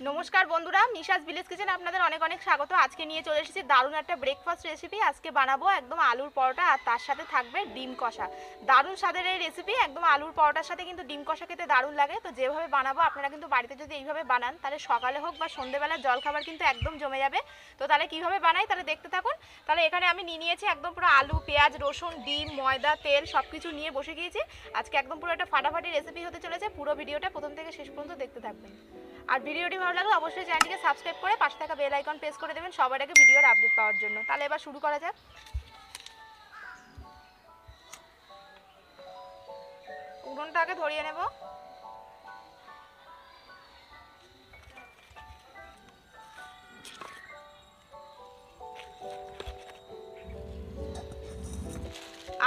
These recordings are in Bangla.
নমস্কার বন্ধুরা, নিশাস ভিলেজ কিচেন আপনাদের অনেক অনেক স্বাগত। আজকে নিয়ে চলে এসেছি দারুণ একটা ব্রেকফাস্ট রেসিপি আজকে বানাবো একদম আলুর পরোটা আর তার সাথে থাকবে ডিম কষা। দারুণ স্বাদের এই রেসিপি একদম আলুর পরোটার সাথে কিন্তু ডিম কষা খেতে দারুণ লাগে। তো যেভাবে বানাবো, আপনারা কিন্তু বাড়িতে যদি এইভাবে বানান, তাহলে সকালে হোক বা সন্ধ্যেবেলার জলখাবার কিন্তু একদম জমে যাবে। তো তাহলে কীভাবে বানাই, তাহলে দেখতে থাকুন। তাহলে এখানে আমি নিয়ে নিয়েছি একদম পুরো আলু, পেঁয়াজ, রসুন, ডিম, ময়দা, তেল সব কিছু নিয়ে বসে গিয়েছি। আজকে একদম পুরো একটা ফাটাফাটি রেসিপি হতে চলেছে। পুরো ভিডিওটা প্রথম থেকে শেষ পর্যন্ত দেখতে থাকবেন। আর ভিডিওটি ভালো লাগলে অবশ্যই চ্যানেলটিকে সাবস্ক্রাইব করে পাশে থাকা বেল আইকন প্রেস করে দেবেন সবার আগে ভিডিওর আপডেট পাওয়ার জন্য। তাহলে এবার শুরু করা যাক। উনুনটা আগে ধরিয়ে নেব।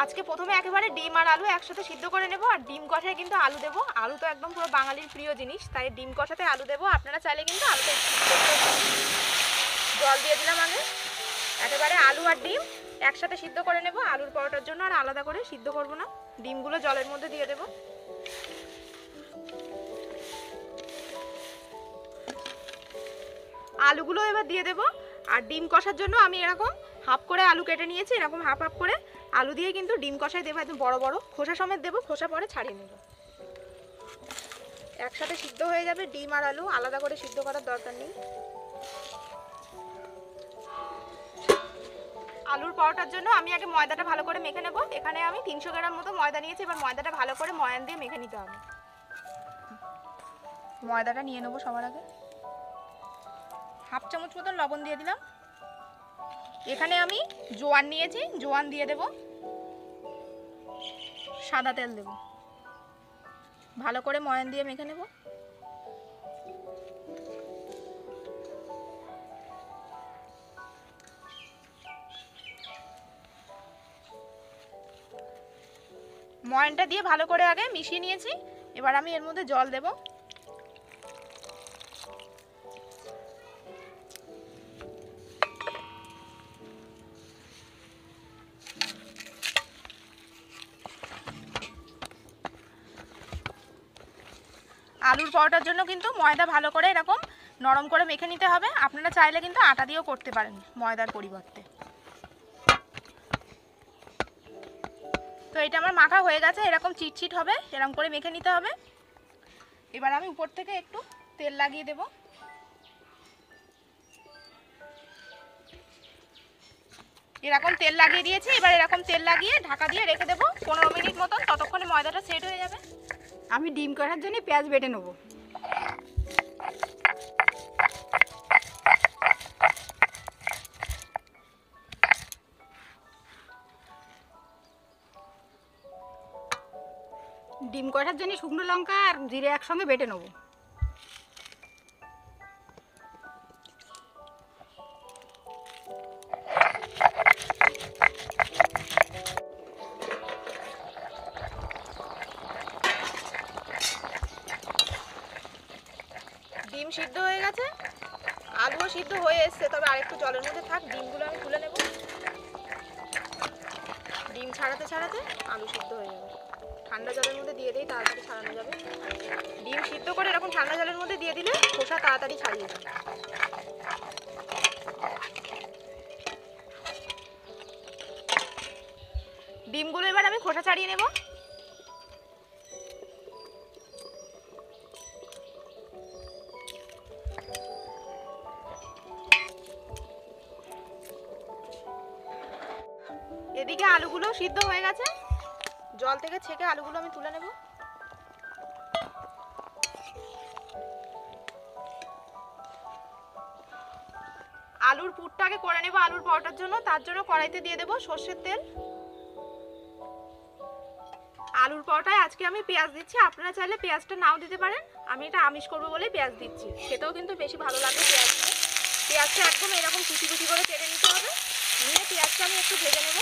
আজকে প্রথমে একেবারে ডিম আর আলু একসাথে সিদ্ধ করে নেব, আর ডিম কষায় কিন্তু আলু দেবো। আলু তো একদম পুরো বাঙালির প্রিয় জিনিস, তাই ডিম কষাতে আলু দেবো। আপনারা চাইলে কিন্তু নেবেন। জল দিয়ে দিলাম আগে। একেবারে আলু আর ডিম একসাথে সিদ্ধ করে নেব। আলুর পরোটার জন্য আর আলাদা করে সিদ্ধ করব না। ডিমগুলো জলের মধ্যে দিয়ে দেবো। আলুগুলো এবার দিয়ে দেবো। আর ডিম কষার জন্য আমি এরকম হাফ করে আলু কেটে নিয়েছি, এরকম হাফ হাফ করে আলু দিয়ে কিন্তু ডিম কষাই দেবো, একদম বড় বড়। খোসা সমেত দেবো, খোসা পরে ছাড়িয়ে নেব। একসাথে সিদ্ধ হয়ে যাবে ডিম আর আলু, আলাদা করে সিদ্ধ করার দরকার নেই। আলুর পরোটার জন্য আমি আগে ময়দাটা ভালো করে মেখে নেব। এখানে আমি তিনশো গ্রাম মতো ময়দা নিয়েছি, এবার ময়দাটা ভালো করে ময়ান দিয়ে মেখে নিতে হবে। ময়দাটা নিয়ে নেব সবার আগে। হাফ চামচ মতন লবণ দিয়ে দিলাম। এখানে আমি জোয়ান নিয়েছি, জোয়ান দিয়ে দেব। সাদা তেল দেব। ভালো করে ময়ান দিয়ে মেখে নেব। ময়নটা দিয়ে ভালো করে আগে মিশিয়ে নিয়েছি। এবার আমি এর মধ্যে জল দেবো। আলুর পরোটার জন্য কিন্তু ময়দা ভালো করে এরকম নরম করে মেখে নিতে হবে। আপনারা চাইলে কিন্তু আটা দিয়েও করতে পারেন ময়দার পরিবর্তে। তো এটা আমার মাখা হয়ে গেছে, এরকম চিটচিট হবে, এরকম করে মেখে নিতে হবে। এবার আমি উপর থেকে একটু তেল লাগিয়ে দেব। এরকম তেল লাগিয়ে দিয়েছি, এবার এরকম তেল লাগিয়ে ঢাকা দিয়ে রেখে দেবো। পনেরো মিনিট মতন, ততক্ষণে ময়দাটা সেট হয়ে যাবে। আমি ডিম করার জন্য পেঁয়াজ বেটে নেব। ডিম কষার জন্য শুকনো লঙ্কা আর জিরে একসঙ্গে বেটে নেব। তবে আরেকটু জলের মধ্যে থাক, ডিমগুলো আমি তুলে নেব। ডিম ছাড়াতে ছাড়াতে আলু সিদ্ধ হয়ে যাবে। ঠান্ডা জলের মধ্যে দিয়ে দিই, তাড়াতাড়ি ছাড়ানো যাবে। ডিম সিদ্ধ করে এরকম ঠান্ডা জলের মধ্যে দিয়ে দিলে খোসা তাড়াতাড়ি ছাড়িয়ে যাবে। ডিমগুলো এবার আমি খোসা ছাড়িয়ে নেব। জল থেকে ছেঁকে আলুগুলো আমি তুলে নেব। আলুর পুরটাকে করে নেব আলুর পরোটার জন্য, তার জন্য কড়াইতে দিয়ে দেবো সর্ষের তেল। আলুর পরোটায় আজকে আমি পেঁয়াজ দিচ্ছি, আপনারা চাইলে পেঁয়াজটা নাও দিতে পারেন। আমি এটা আমিষ করব বলে পেঁয়াজ দিচ্ছি, খেতেও কিন্তু বেশি ভালো লাগবে পেঁয়াজ দিয়ে পেঁয়াজটা একদম এরকম কুচি কুচি করে কেটে নিতে হবে। নিয়ে পেঁয়াজটা আমি একটু ভেজে নেব।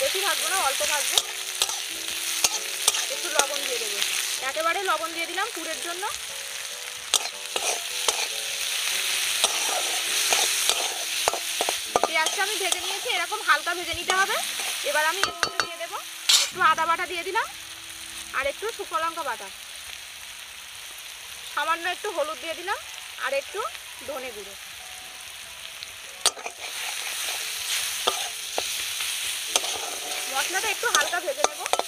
বেশি ভাজবো না, অল্প ভাজবো একটু লবণ দিয়ে দেবো একেবারে লবণ দিয়ে দিলাম পুরের জন্য। পেঁয়াজটা আমি ভেজে নিয়েছি, এরকম হালকা ভেজে নিতে হবে। এবার আমি এর মধ্যে দিয়ে দেবো একটু আদা বাটা দিয়ে দিলাম আর একটু শুকনো লঙ্কা বাটা। সামান্য একটু হলুদ দিয়ে দিলাম আর একটু ধনে গুঁড়ো। মশলাটা একটু হালকা ভেজে নেব।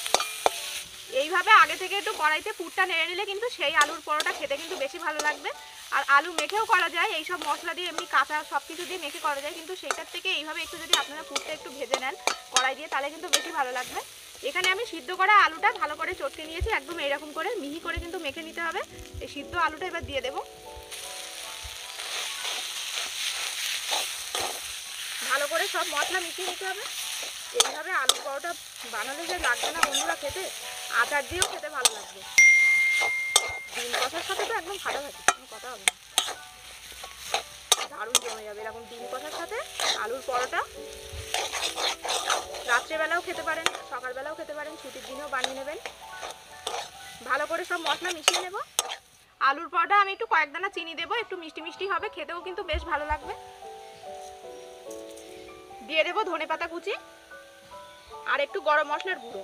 এইভাবে আগে থেকে একটু কড়াইতে পুরটা নেড়ে নিলে কিন্তু সেই আলুর পরোটা খেতে কিন্তু বেশি ভালো লাগবে। আর আলু মেখেও করা যায় এই সব মশলা দিয়ে এমনি কাঁচা সব কিছু দিয়ে মেখে করা যায়, কিন্তু সেইটার থেকে এইভাবে একটু যদি আপনারা পুরটা একটু ভেজে নেন কড়াই দিয়ে, তাহলে কিন্তু বেশি ভালো লাগবে। এখানে আমি সিদ্ধ করা আলুটা ভালো করে চটকে নিয়েছি, একদম এইরকম করে মিহি করে কিন্তু মেখে নিতে হবে। এই সিদ্ধ আলুটা এবার দিয়ে দেবো। ভালো করে সব মশলা মিশিয়ে নিতে হবে। এইভাবে আলু পরোটা বানালে যে লাগবে না বন্ধুরা খেতে আচার দিয়েও খেতে ভালো লাগবে। ডিম কষার সাথে তো একদম ফাটাফাটি কোনো কথা হবে না। দারুণ জমে যাবে এরকম ডিম কষার সাথে। আলুর পরোটা। রাত্রেবেলাও খেতে পারেন, সকালবেলাও খেতে পারেন, ছুটির দিনেও বানিয়ে নেবেন। ভালো করে সব মশলা মিশিয়ে নেব। আলুর পরোটা আমি একটু কয়েক দানা চিনি দেবো, একটু মিষ্টি মিষ্টি হবে, খেতেও কিন্তু বেশ ভালো লাগবে। দিয়ে দেবো ধনে পাতা কুচি আর একটু গরম মশলার গুঁড়ো।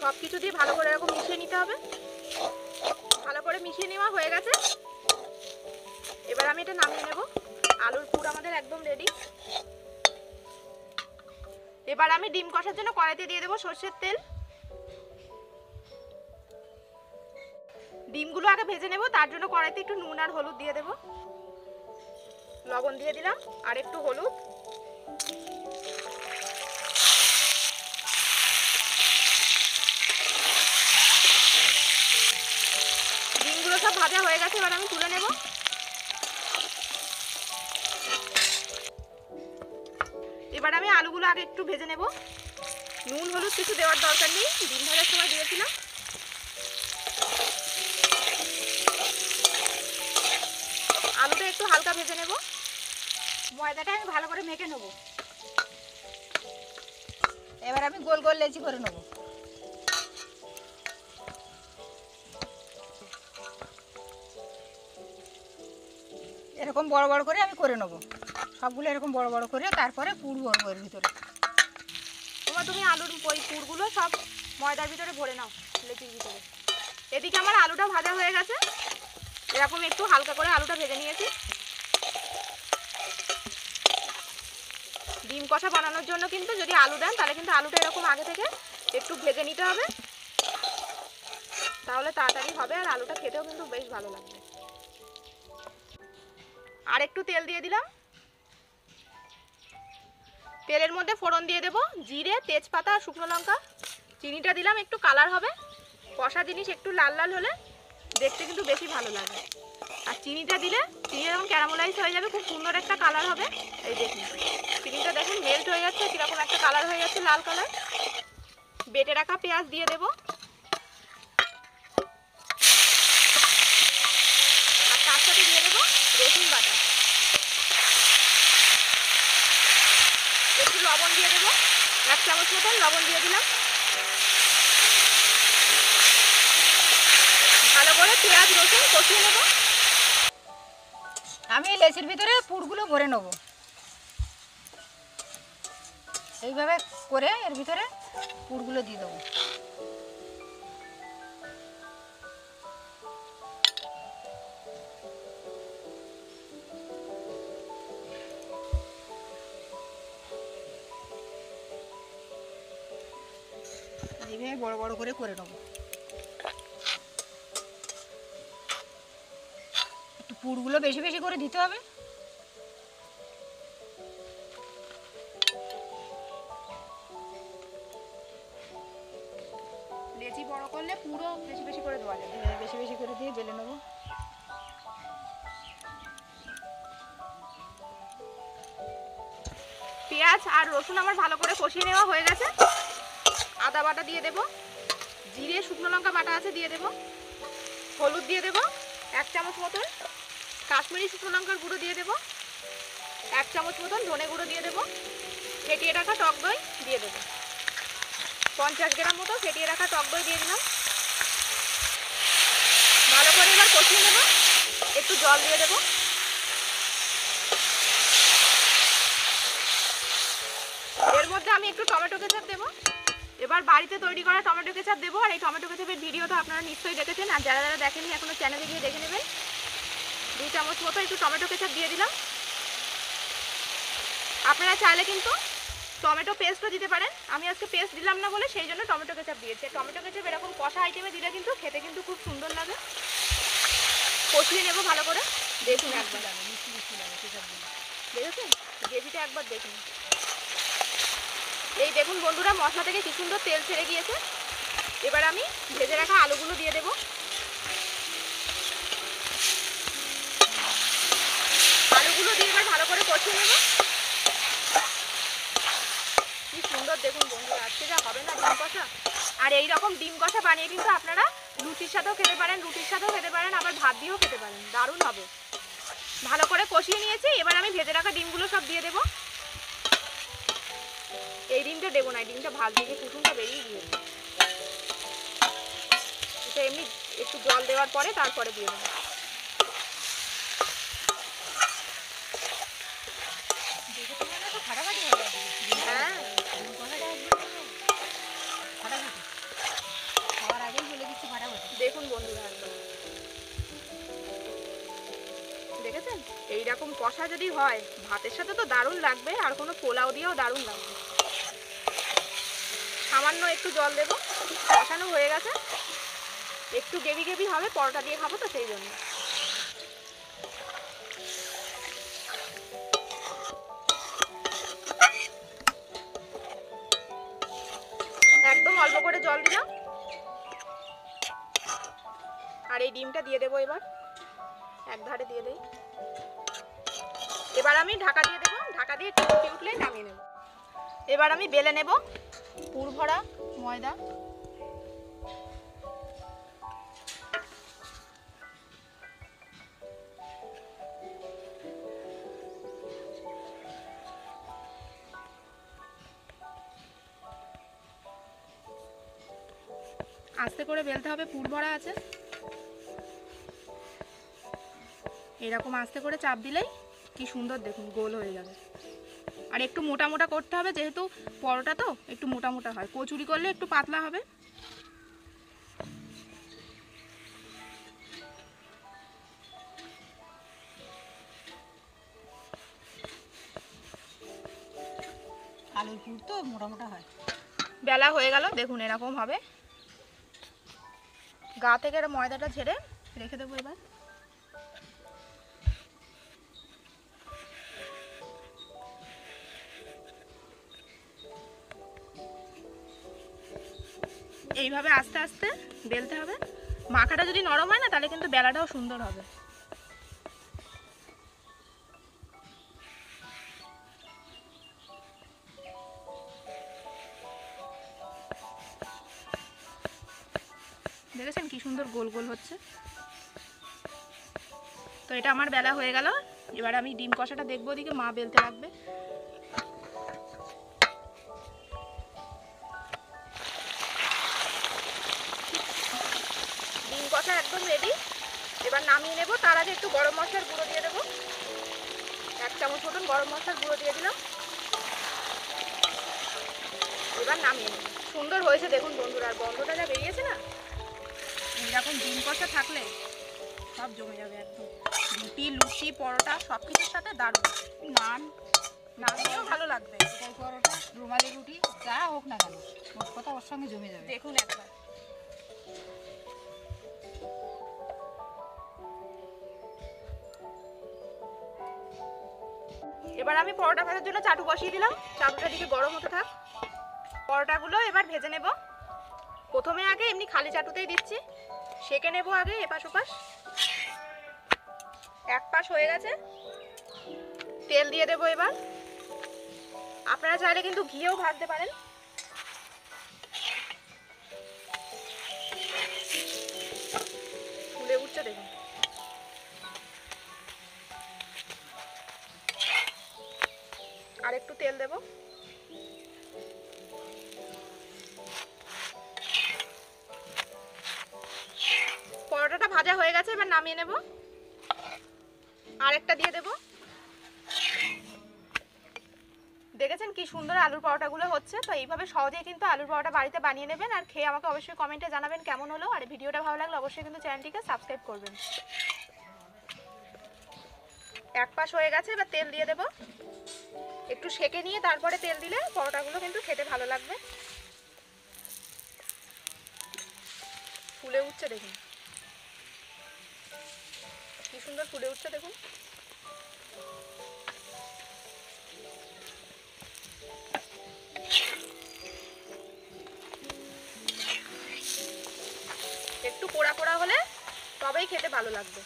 সব কিছু দিয়ে ভালো করে এরকম মিশিয়ে নিতে হবে। ভালো করে মিশিয়ে নেওয়া হয়ে গেছে। এবার আমি এটা নামিয়ে নেব। আলুর পুর আমাদের একদম রেডি এবার আমি ডিম কষার জন্য কড়াইতে দিয়ে দেবো সর্ষের তেল। ডিমগুলো আগে ভেজে নেব, তার জন্য কড়াইতে একটু নুন আর হলুদ দিয়ে দেবো। লবণ দিয়ে দিলাম, আর একটু হলুদ। সব ভাজা হয়ে গেছে, এবার আমি তুলে নেব। এবার আমি আলুগুলো আগে একটু ভেজে নেব। নুন, হলুদ কিছু দেওয়ার দরকার নেই, ডিম ভাজার সময় দিয়েছিলাম। আলুটা একটু হালকা ভেজে নেব। ময়দাটা আমি ভালো করে মেখে নেব। এবার আমি গোল গোল লেচি করে নেব। এরকম বড় বড় করে আমি করে নেব। সবগুলো এরকম বড় বড় করে তারপরে পুর ভরবো এর ভিতরে। তোমার তুমি আলুর ওই পুরগুলো সব ময়দার ভিতরে ভরে নাও, লেচির ভিতরে। এদিকে আমার আলুটা ভাজা হয়ে গেছে। এরকম একটু হালকা করে আলুটা ভেজে নিয়েছি। ডিম কষা বানানোর জন্য কিন্তু যদি আলু দেন, তাহলে কিন্তু আলুটা এরকম আগে থেকে একটু ভেজে নিতে হবে। তাহলে তাড়াতাড়ি হবে আর আলুটা খেতেও কিন্তু বেশ ভালো লাগবে। আর একটু তেল দিয়ে দিলাম। তেলের মধ্যে ফোড়ন দিয়ে দেবো, জিরে, তেজপাতা আর শুকনো লঙ্কা। চিনিটা দিলাম, একটু কালার হবে। কষা জিনিস একটু লাল লাল হলে দেখতে কিন্তু বেশি ভালো লাগে। আর চিনিটা দিলে, চিনি যখন ক্যারামোলাইজ হয়ে যাবে, খুব সুন্দর একটা কালার হবে। এই দেখুন, চিনিটা দেখুন মেল্ট হয়ে যাচ্ছে, কীরকম একটা কালার হয়ে যাচ্ছে লাল কালার বেটে রাখা পেঁয়াজ দিয়ে দেবো আর তার সাথে দিয়ে দেবো রসুন বাটা একটু লবণ দিয়ে দেবো। এক চামচ মতন লবণ দিয়ে দিলাম। ভালো করে পেঁয়াজ, রসুন কষিয়ে নেব। আমি লেচির ভিতরে পুরগুলো ভরে নেব। এইভাবে করে এর ভিতরে পুরগুলো দিয়ে দেবো। এইভাবে বড় বড় করে করে নেব। একটু পুরগুলো বেশি বেশি করে দিতে হবে। করলে বেশি বেশি করে যাবে। বেশি বেশি করে দিয়ে নেব। পেঁয়াজ আর রসুন আমার ভালো করে কষিয়ে নেওয়া হয়ে গেছে। আদা বাটা দিয়ে দেব। জিরে, শুকনো লঙ্কা বাটা আছে দিয়ে দেব। হলুদ দিয়ে দেব, এক চামচ মতন। কাশ্মীরি শুকনো লঙ্কার গুঁড়ো দিয়ে দেব। এক চামচ মতন ধনে গুঁড়ো দিয়ে দেব। ফেটিয়ে রাখা টক দই দিয়ে দেব। পঞ্চাশ গ্রাম মতো ফেটিয়ে রাখা টক দই দিয়ে দিলাম। ভালো করে এবার কষিয়ে নেব। একটু জল দিয়ে দেবো। এর মধ্যে আমি একটু টমেটো কেচাপ দেবো। এবার বাড়িতে তৈরি করা টমেটো কেচাপ দেবো, আর এই টমেটো কেচাপের ভিডিও তো আপনারা নিশ্চয়ই দেখেছেন। আর যারা যারা দেখেনি এখনও চ্যানেলে গিয়ে দেখে নেবেন চামচ মতো একটু টমেটো কেচাপ দিয়ে দিলাম। আপনারা চাইলে কিন্তু টমেটো পেস্টও দিতে পারেন। আমি আজকে পেস্ট দিলাম না বলে সেই জন্য টমেটো কেচাপ দিয়েছি। টমেটো কেচাপ এরকম কষা আইটেমে দিলে কিন্তু খেতে কিন্তু খুব সুন্দর লাগে। কষিয়ে নেব ভালো করে। দেখুন একবার। দেখেছেন? গ্রেভিটা একবার দেখুন এই দেখুন বন্ধুরা, মশলা থেকে কি সুন্দর তেল ছেড়ে গিয়েছে। এবার আমি ভেজে রাখা আলুগুলো দিয়ে দেবো। আলুগুলো দিয়ে এবার ভালো করে কষিয়ে নেব। কি সুন্দর দেখুন বন্ধুরা, আজকে যা হবে না ডিম কষা। আর এই রকম ডিম কষা বানিয়ে কিন্তু আপনারা রুটির সাথেও খেতে পারেন, রুটির সাথেও খেতে পারেন, আবার ভাত দিয়েও খেতে পারেন। দারুণ হবে। ভালো করে কষিয়ে নিয়েছি, এবার আমি ভেজে রাখা ডিমগুলো সব দিয়ে দেবো। এই ডিমটা দেবো না, এই ডিমটা ভাগ দিয়ে কুসুমটা বেরিয়ে গিয়েছে। এটা এমনি একটু জল দেওয়ার পরে তারপরে দিয়ে দেবো দেখে তো মনে হচ্ছে ফাটাফাটি হয়ে যাবে হ্যাঁ ডিম কষাটা একদম ফাটাফাটি খাওয়ার আগেই বলে দিচ্ছি ফাটাফাটি দেখুন বন্ধুরা একদম দেখেছেন? এইরকম কষা যদি হয়, ভাতের সাথে তো দারুণ লাগবে, আর কোনো পোলাও দিয়েও দারুণ লাগবে। সামান্য একটু জল দেবো। কষানো হয়ে গেছে। একটু গেবি গেবি হবে, পরোটা দিয়ে খাব তো সেই জন্য। একদম অল্প করে জল দিলাম। আর এই ডিমটা দিয়ে দেবো এবার। এক ধারে দিয়ে দেই। এবার আমি ঢাকা দিয়ে দেবো। ঢাকা দিয়ে ফুটে উঠলেই নামিয়ে নেব। এবার আমি বেলে নেব পুর ভরা ময়দা। আস্তে করে বেলতে হবে, পুর ভরা আছে। এরকম আস্তে করে চাপ দিলেই কি সুন্দর দেখুন গোল হয়ে যাবে। আর একটু মোটা মোটা করতে হবে যেহেতু পরোটা তো একটু মোটা মোটা হয়। কচুরি করলে একটু পাতলা হবে। আলুর পুর তো মোটা মোটা হয়। বেলা হয়ে গেল দেখুন এরকম হবে। গা থেকে ময়দাটা ঝেড়ে রেখে দেবো এবার। এইভাবে আস্তে আস্তে বেলতে হবে। মাখাটা যদি নরম হয় না, তাহলে কিন্তু বেলাটাও সুন্দর হবে। দেখেছেন কি সুন্দর গোল গোল হচ্ছে? তো এটা আমার বেলা হয়ে গেল। এবার আমি ডিম কষাটা দেখব ওদিকে, মা বেলতে রাখবে আগে একটু গরম মশলার গুঁড়ো দিয়ে দেবো। এক চামচ মতন গরম মশলার গুঁড়ো দিয়ে দিলাম। এবার নামিয়ে নেব। সুন্দর হয়েছে দেখুন বন্ধুরা আর গন্ধটা যা বেরিয়েছে না এরকম ডিম কষা থাকলে সব জমে যাবে একদম। রুটি লুচি পরোটা সব কিছুর সাথে দারুণ। নান নান ভালো লাগবে। এটাই পরোটা রুমালি রুটি যা হোক না কেন মোট কথা ওর সঙ্গে জমে যাবে। দেখুন একবার। এবার আমি পরোটা ভাজার জন্য চাটু বসিয়ে দিলাম। চাটুটা দিকে গরম হতে থাক। পরোটাগুলো এবার ভেজে নেব। প্রথমে আগে এমনি খালি চাটুতেই দিচ্ছি। সেকে নেব আগে এপাশ ওপাশ। এক পাশ হয়ে গেছে। তেল দিয়ে দেবো এবার। আপনারা চাইলে কিন্তু ঘিয়েও ভাজতে পারেন। ফুলে উঠছে দেখুন। আর একটু তেল দেব। পরোটাটা ভাজা হয়ে গেছে, এবার নামিয়ে নেব। আর একটা দিয়ে দেব। দেখেছেন কি সুন্দর আলুর পরোটাগুলো হচ্ছে, তো এইভাবে সহজেই কিন্তু আলুর পরোটা বাড়িতে বানিয়ে নেবেন। আর খেয়ে আমাকে অবশ্যই কমেন্টে জানাবেন কেমন হলো, আর ভিডিওটা ভালো লাগলে অবশ্যই কিন্তু চ্যানেলটিকে সাবস্ক্রাইব করবেন। এক পাশ হয়ে গেছে, এবার তেল দিয়ে দেবো। একটু সেকে নিয়ে তারপরে তেল দিলে পরোটাগুলো কিন্তু খেতে ভালো লাগবে। ফুলে উঠছে দেখুন। কি সুন্দর ফুলে উঠছে দেখুন। একটু পোড়া পোড়া হলে তবেই খেতে ভালো লাগবে।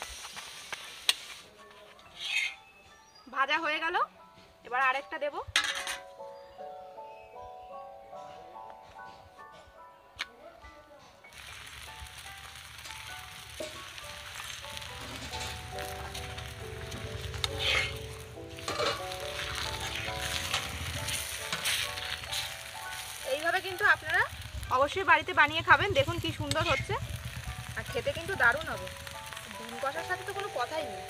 ভাজা হয়ে গেল। এবার আরেকটা দেব। এইভাবে কিন্তু আপনারা অবশ্যই বাড়িতে বানিয়ে খাবেন, দেখুন কি সুন্দর হচ্ছে। আর খেতে কিন্তু দারুণ হবে। ডিম কষার সাথে তো কোনো কথাই নেই।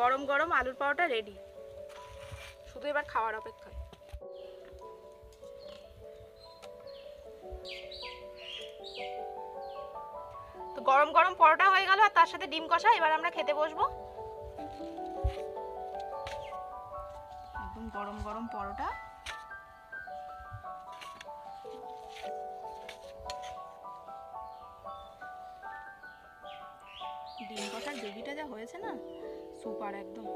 গরম গরম আলুর পরোটা রেডি শুধু এবার খাওয়ার অপেক্ষায়। তো গরম গরম পরোটা হয়ে গেল আর তার সাথে ডিম কষা, এবার আমরা খেতে বসবো। একদম গরম গরম পরোটা। ডিম কষার গ্রেভিটা যা হয়েছে না সুপার একদম।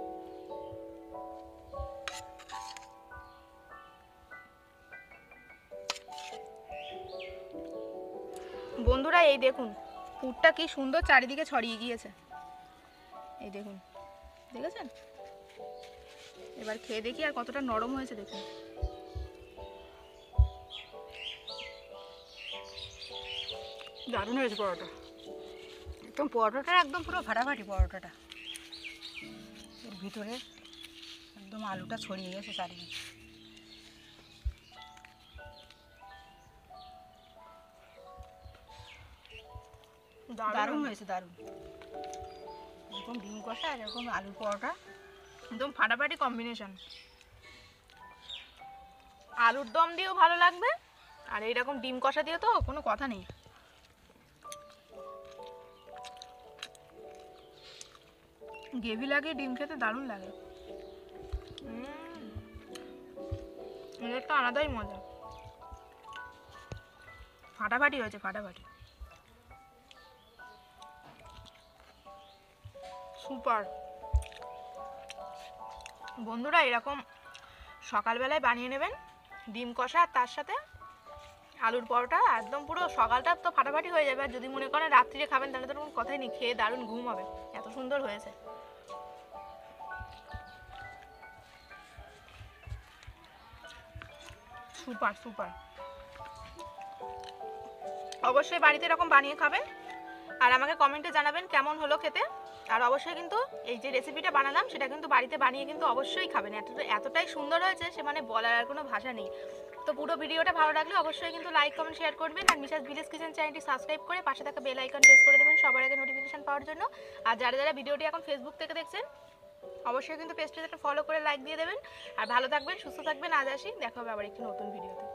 বন্ধুরা এই দেখুন পুরটা কি সুন্দর চারিদিকে ছড়িয়ে গিয়েছে। এই দেখুন দেখেছেন? এবার খেয়ে দেখি আর কতটা নরম হয়েছে দেখুন। দারুণ হয়েছে পরোটা। একদম পরোটাটা একদম পুরো ফাটাফাটি পরোটাটা। এর ভিতরে একদম আলুটা ছড়িয়ে গেছে চারিদিকে। দারুণ হয়েছে। দারুণ। এরকম ডিম কষা আর এরকম আলু পরোটা একদম ফাটাফাটি কম্বিনেশন আলুর দম দিয়েও ভালো লাগবে আর এইরকম ডিম কষা দিয়ে তো কোনো কথা নেই। গ্রেভি লাগে ডিম খেতে দারুণ লাগে। এর একটা আলাদাই মজা। ফাটাফাটি হয়েছে ফাটাফাটি। সুপার। বন্ধুরা এরকম সকালবেলায় বানিয়ে নেবেন ডিম কষা আর তার সাথে আলুর পরোটা একদম পুরো সকালটা তো ফাটাফাটি হয়ে যাবে। আর যদি মনে করেন রাত্রিরে খাবেন তাহলে তো কোনো কথাই নেই খেয়ে দারুণ ঘুম হবে। এত সুন্দর হয়েছে। Super super. অবশ্যই বাড়িতে এরকম বানিয়ে খাবেন আর আমাকে কমেন্টে জানাবেন কেমন হলো খেতে। আর অবশ্যই কিন্তু এই যে রেসিপিটা বানালাম, সেটা কিন্তু বাড়িতে বানিয়ে কিন্তু অবশ্যই খাবেন। এত, এতটাই সুন্দর হয়েছে, সে মানে বলার আর কোনো ভাষা নেই। তো পুরো ভিডিওটা ভালো লাগলে অবশ্যই কিন্তু লাইক কমেন্ট শেয়ার করবেন। আর মিসাস ভিলেজ কিচেন চ্যানেলটি সাবস্ক্রাইব করে পাশে থাকা বেল আইকন প্রেস করে দেবেন সবার আগে নোটিফিকেশন পাওয়ার জন্য। আর যারা যারা ভিডিওটি এখন ফেসবুক থেকে দেখছেন অবশ্যই কিন্তু একটা ফলো করে লাইক দিয়ে দেবেন। আর ভালো থাকবেন, সুস্থ থাকবেন। আজ আসি, দেখা হবে আবার একটি নতুন ভিডিওতে